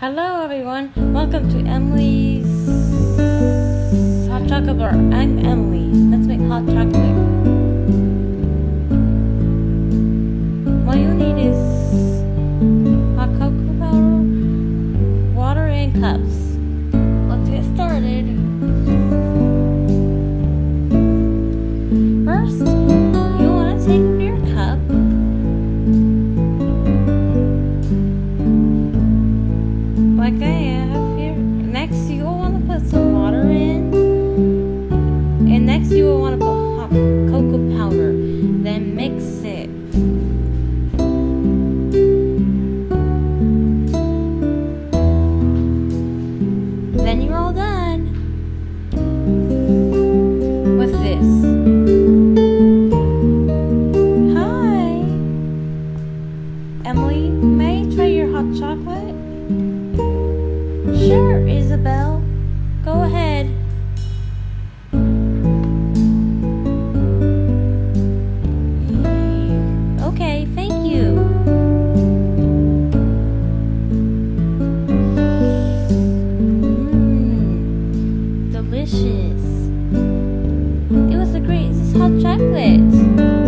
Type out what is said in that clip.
Hello, everyone. Welcome to Emily's Hot Chocolate Bar. I'm Emily. Let's make hot chocolate. What you need is hot cocoa powder, water, and cups. Let's get started. First, you want to take like I have here. Next, you will want to put some water in, and next you will want to put hot cocoa powder. Then mix it. Then you're all done Sure, Isabel. Go ahead. Okay, thank you. Mmm, delicious. It was the greatest hot chocolate.